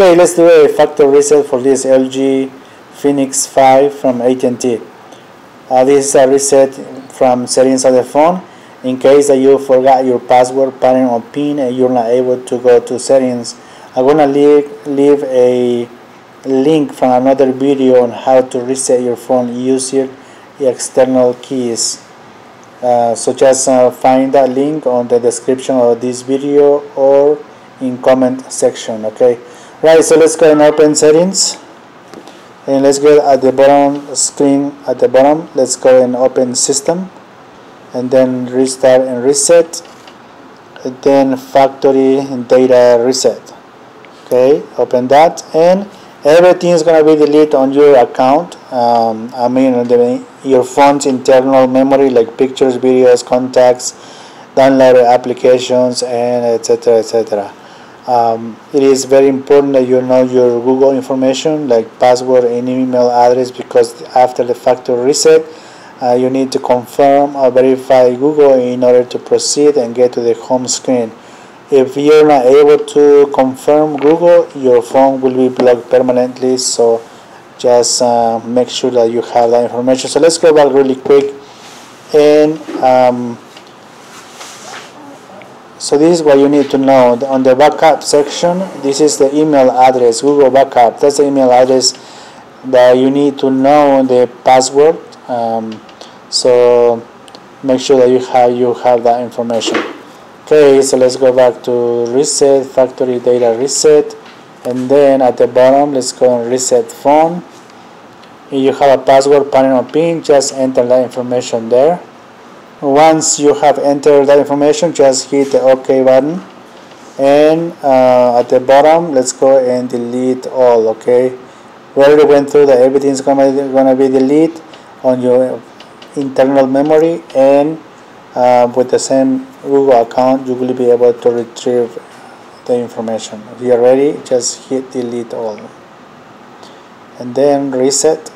Okay, let's do a factory reset for this LG Phoenix 5 from AT&T. Uh, this is a reset from settings of the phone. In case that you forgot your password, pattern, or PIN and you're not able to go to settings, I'm gonna leave, leave a link from another video on how to reset your phone using external keys. Uh, so just uh, find that link on the description of this video or in comment section okay right so let's go and open settings. And let's go at the bottom screen at the bottom. Let's go and open system. And then restart and reset. And then factory data reset. Okay open that. And everything is going to be deleted on your account. Um, I mean the, your phone's internal memory like pictures videos contacts downloaded applications and etc etc um, it is very important that you know your Google information like password and email address because after the factory reset uh, you need to confirm or verify Google in order to proceed and get to the home screen. If you're not able to confirm Google, your phone will be blocked permanently. So just uh, make sure that you have that information. So let's go back really quick and um, so this is what you need to know. On the backup section this is the email address google backup. That's the email address that you need to know the password. Um, so make sure that you have you have that information. Okay so let's go back to reset factory data reset. And then at the bottom let's go and reset phone. If you have a password pattern or pin just enter that information there once you have entered that information just hit the ok button. And uh, at the bottom let's go and delete all okay we already went through that everything is gonna, gonna be deleted on your internal memory. And uh, with the same Google account you will be able to retrieve the information. If you are ready just hit delete all. And then reset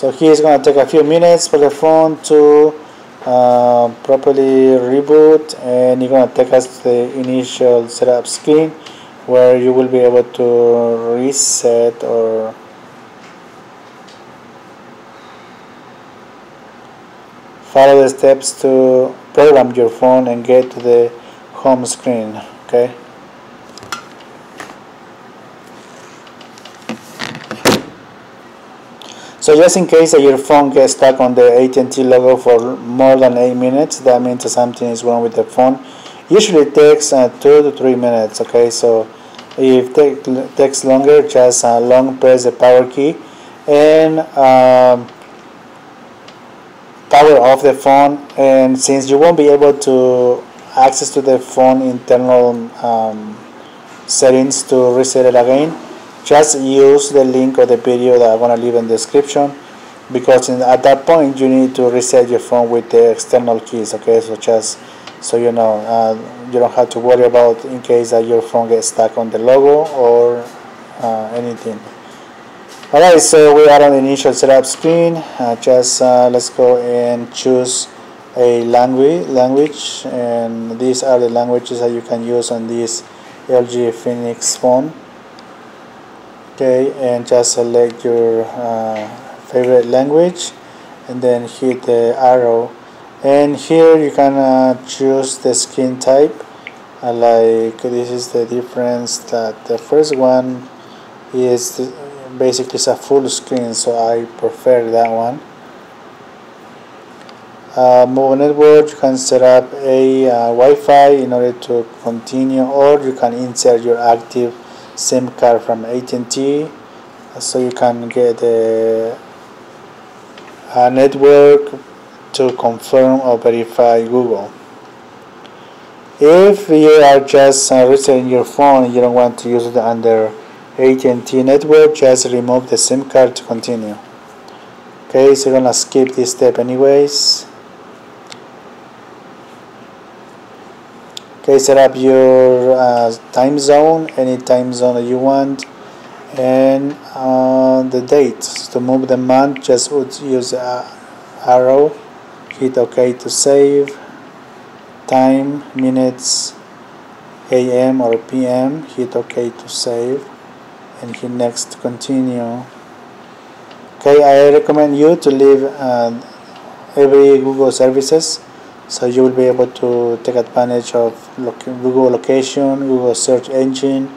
so here is going to take a few minutes for the phone to uh, properly reboot and you're going to take us to the initial setup screen where you will be able to reset or follow the steps to program your phone and get to the home screen okay So just in case that your phone gets stuck on the AT&T logo for more than 8 minutes, that means something is wrong with the phone. Usually it takes uh, 2 to 3 minutes, okay, so if it take, takes longer, just uh, long press the power key and um, power off the phone and since you won't be able to access to the phone internal um, settings to reset it again, just use the link of the video that I'm going to leave in the description because in, at that point you need to reset your phone with the external keys okay? So just so you know uh, you don't have to worry about in case that your phone gets stuck on the logo or uh, anything. Alright so we are on the initial setup screen. Uh, just uh, let's go and choose a language language and these are the languages that you can use on this LG Phoenix phone okay and just select your uh, favorite language and then hit the arrow. And here you can uh, choose the skin type. Uh, like this is the difference that the first one is basically it's a full screen so I prefer that one. Uh, mobile network you can set up a uh, Wi-Fi in order to continue or you can insert your active SIM card from AT&T so you can get a, a network to confirm or verify Google. If you are just uh, resetting your phone you don't want to use it under AT&T network, just remove the SIM card to continue. Okay, so you're gonna skip this step anyways. Okay set up your uh, time zone any time zone that you want. And uh, the date. To move the month just use uh, arrow. Hit ok to save. Time minutes AM or PM hit OK to save. And hit next to continue. Okay I recommend you to leave uh, every Google services so you will be able to take advantage of Google location Google search engine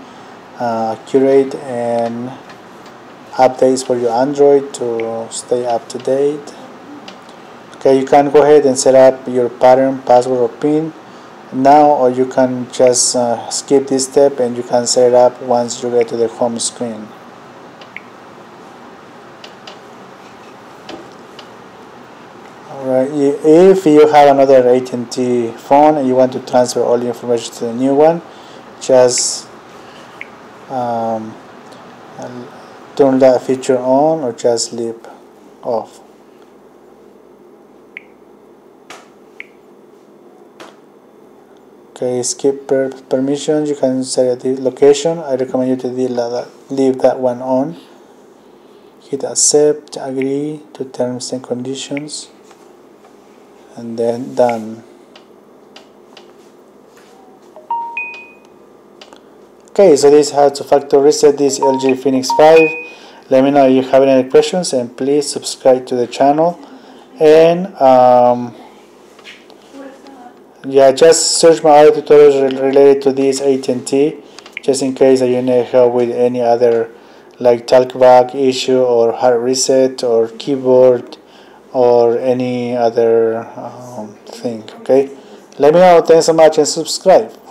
uh, accurate and updates for your Android to stay up to date. Okay you can go ahead and set up your pattern password or pin. Now or you can just uh, skip this step and you can set it up once you get to the home screen if you have another AT&T phone and you want to transfer all the information to the new one just um, turn that feature on or just leave off. Okay skip per permissions. You can set the location. I recommend you to leave that one on. Hit accept agree to terms and conditions and then done. Okay so this is how to factory reset this LG Phoenix 5 let me know if you have any questions and please subscribe to the channel. And um, yeah just search my other tutorials related to this AT&T just in case you need help with any other like talkback issue or hard reset or keyboard or any other um, thing okay? Let me know. Thanks so much and subscribe